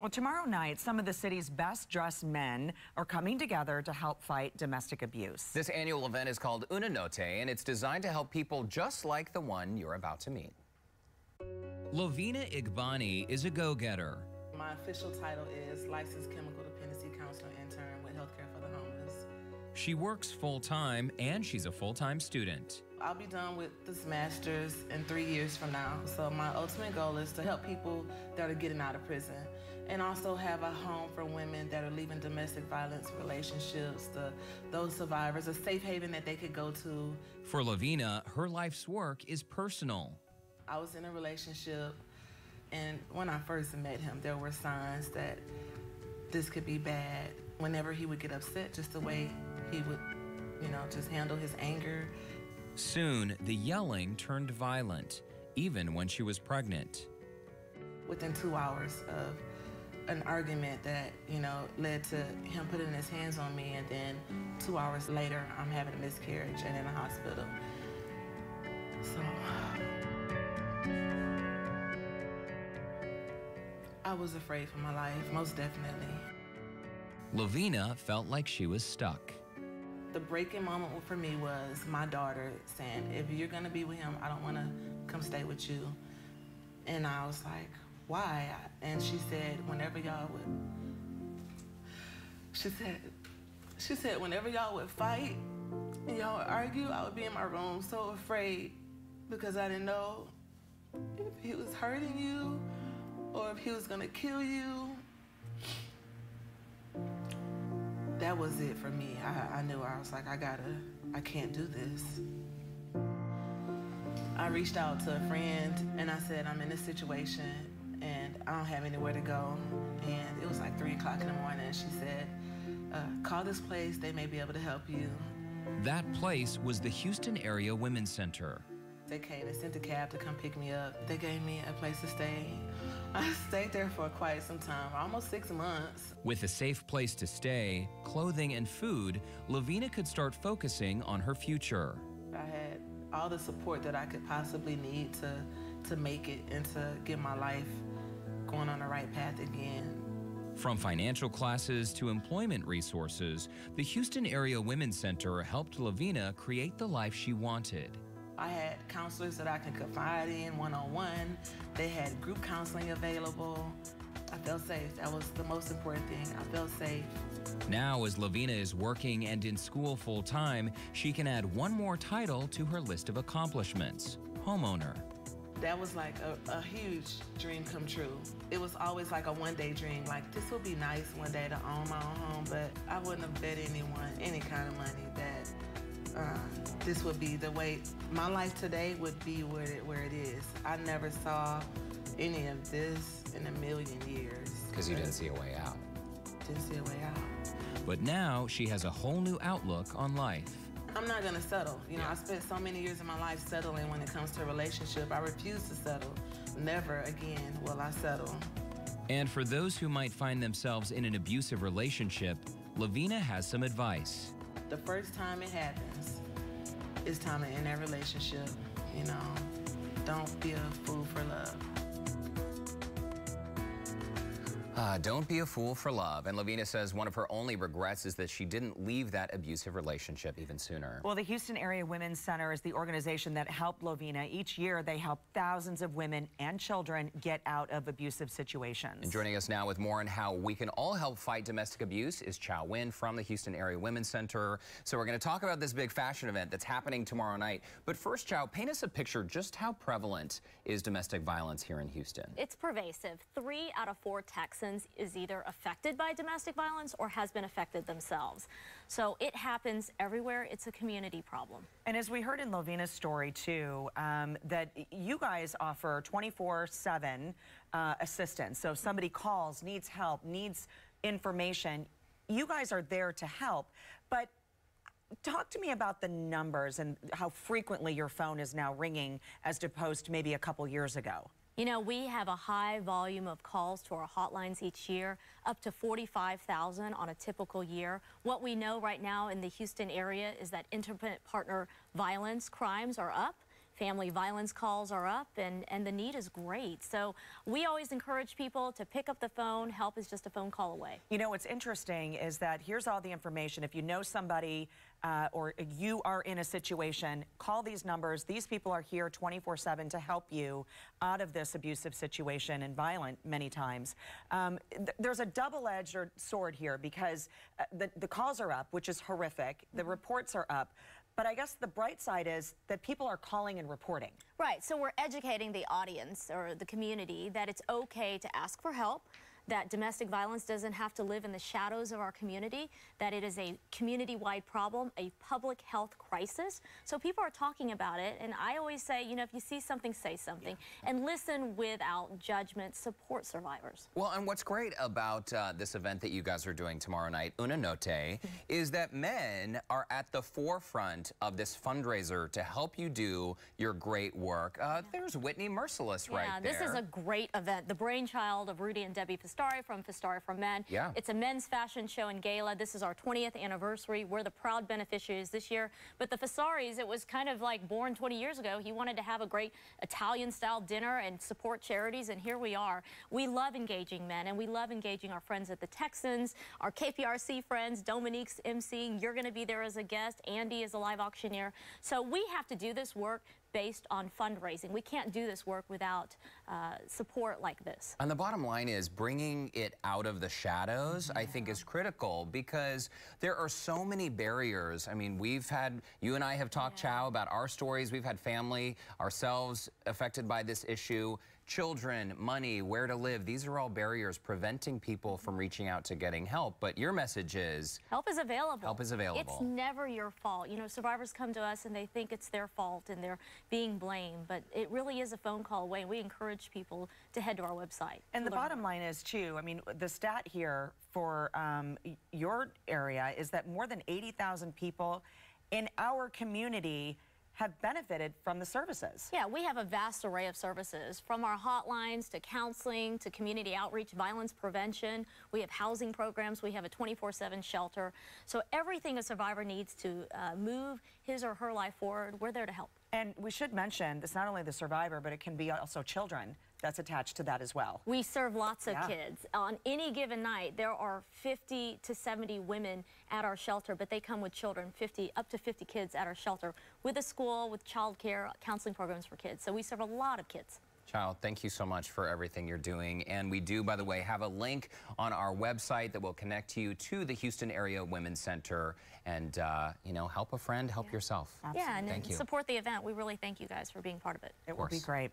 Well, tomorrow night, some of the city's best dressed men are coming together to help fight domestic abuse. This annual event is called Una Notte, and it's designed to help people just like the one you're about to meet. Lovina Igbani is a go getter. My official title is Licensed Chemical Dependency Counselor Intern with Healthcare for the Homeless. She works full time and she's a full time student. I'll be done with this master's in three years from now. So my ultimate goal is to help people that are getting out of prison and also have a home for women that are leaving domestic violence relationships, the, those survivors, a safe haven that they could go to. For Lavina, her life's work is personal. I was in a relationship and when I first met him, there were signs that this could be bad. Whenever he would get upset, just the way he would, you know, just handle his anger. Soon, the yelling turned violent, even when she was pregnant. Within two hours of an argument that, you know, led to him putting his hands on me, and then two hours later, I'm having a miscarriage and in a hospital. So. I was afraid for my life, most definitely. Lavina felt like she was stuck. The breaking moment for me was my daughter saying, if you're gonna be with him, I don't wanna come stay with you. And I was like, why? And she said, whenever y'all would, she said, she said, whenever y'all would fight and y'all would argue, I would be in my room so afraid because I didn't know if he was hurting you or if he was gonna kill you. That was it for me. I, I knew I was like, I gotta, I can't do this. I reached out to a friend and I said, I'm in this situation I don't have anywhere to go. And it was like three o'clock in the morning. And she said, uh, call this place, they may be able to help you. That place was the Houston Area Women's Center. They came, they sent a cab to come pick me up. They gave me a place to stay. I stayed there for quite some time, almost six months. With a safe place to stay, clothing, and food, Lavina could start focusing on her future. I had all the support that I could possibly need to, to make it and to get my life going on the right path again. From financial classes to employment resources, the Houston Area Women's Center helped Lavina create the life she wanted. I had counselors that I could confide in one-on-one. They had group counseling available. I felt safe. That was the most important thing. I felt safe. Now, as Lovina is working and in school full time, she can add one more title to her list of accomplishments homeowner. That was like a, a huge dream come true. It was always like a one day dream, like this will be nice one day to own my own home, but I wouldn't have bet anyone any kind of money that uh, this would be the way my life today would be where it, where it is. I never saw any of this in a million years. Because you didn't see a way out. Didn't see a way out. But now she has a whole new outlook on life. I'm not gonna settle. You know, I spent so many years of my life settling when it comes to a relationship. I refuse to settle. Never again will I settle. And for those who might find themselves in an abusive relationship, Lavina has some advice. The first time it happens, it's time to end that relationship. You know, don't be a fool for love. Uh, don't be a fool for love. And Lovina says one of her only regrets is that she didn't leave that abusive relationship even sooner. Well, the Houston Area Women's Center is the organization that helped Lovina. Each year, they help thousands of women and children get out of abusive situations. And joining us now with more on how we can all help fight domestic abuse is Chow Win from the Houston Area Women's Center. So we're going to talk about this big fashion event that's happening tomorrow night. But first, Chow, paint us a picture just how prevalent is domestic violence here in Houston? It's pervasive. Three out of four Texans is either affected by domestic violence or has been affected themselves. So it happens everywhere. It's a community problem. And as we heard in Lovina's story, too, um, that you guys offer 24-7 uh, assistance. So if somebody calls, needs help, needs information, you guys are there to help. But talk to me about the numbers and how frequently your phone is now ringing as opposed to maybe a couple years ago. You know, we have a high volume of calls to our hotlines each year, up to 45,000 on a typical year. What we know right now in the Houston area is that intimate partner violence crimes are up. Family violence calls are up, and, and the need is great. So we always encourage people to pick up the phone. Help is just a phone call away. You know, what's interesting is that here's all the information. If you know somebody uh, or you are in a situation, call these numbers. These people are here 24 7 to help you out of this abusive situation and violent many times. Um, th there's a double edged sword here because uh, the, the calls are up, which is horrific. The reports are up. But I guess the bright side is that people are calling and reporting. Right, so we're educating the audience or the community that it's okay to ask for help, that domestic violence doesn't have to live in the shadows of our community, that it is a community-wide problem, a public health crisis. So people are talking about it, and I always say, you know, if you see something, say something, and listen without judgment, support survivors. Well, and what's great about uh, this event that you guys are doing tomorrow night, Una Notte, is that men are at the forefront of this fundraiser to help you do your great work. Uh, there's Whitney Mercilus right there. yeah, this is a great event. The brainchild of Rudy and Debbie Festari from Festari for Men. Yeah. It's a men's fashion show and gala. This is our 20th anniversary. We're the proud beneficiaries this year. But the Festaris, it was kind of like born 20 years ago. He wanted to have a great Italian-style dinner and support charities, and here we are. We love engaging men, and we love engaging our friends at the Texans, our KPRC friends. Dominique's MC. You're going to be there as a guest. Andy is a live auctioneer. So we have to do this work based on fundraising. We can't do this work without uh, support like this. And the bottom line is bringing it out of the shadows, I think, is critical because there are so many barriers. I mean, we've had, you and I have talked, Chow, about our stories. We've had family ourselves affected by this issue. Children, money, where to live, these are all barriers preventing people from reaching out to getting help. But your message is Help is available. Help is available. It's never your fault. You know, survivors come to us and they think it's their fault and they're being blamed, but it really is a phone call away. And we encourage people to head to our website. And the learn bottom line is, too, I mean, the stat here for um, your area is that more than 80,000 people in our community have benefited from the services. Yeah, we have a vast array of services from our hotlines to counseling to community outreach, violence prevention. We have housing programs. We have a 24 7 shelter. So, everything a survivor needs to uh, move his or her life forward, we're there to help. And we should mention, it's not only the survivor, but it can be also children that's attached to that as well. We serve lots of Yeah. kids. On any given night, there are 50 to 70 women at our shelter, but they come with children, 50 up to 50 kids at our shelter with a school, with childcare, counseling programs for kids. So we serve a lot of kids. Child, thank you so much for everything you're doing. And we do, by the way, have a link on our website that will connect you to the Houston Area Women's Center. And, uh, you know, help a friend, help yourself. Yeah, and Thank you. support the event. We really thank you guys for being part of it. It will be great.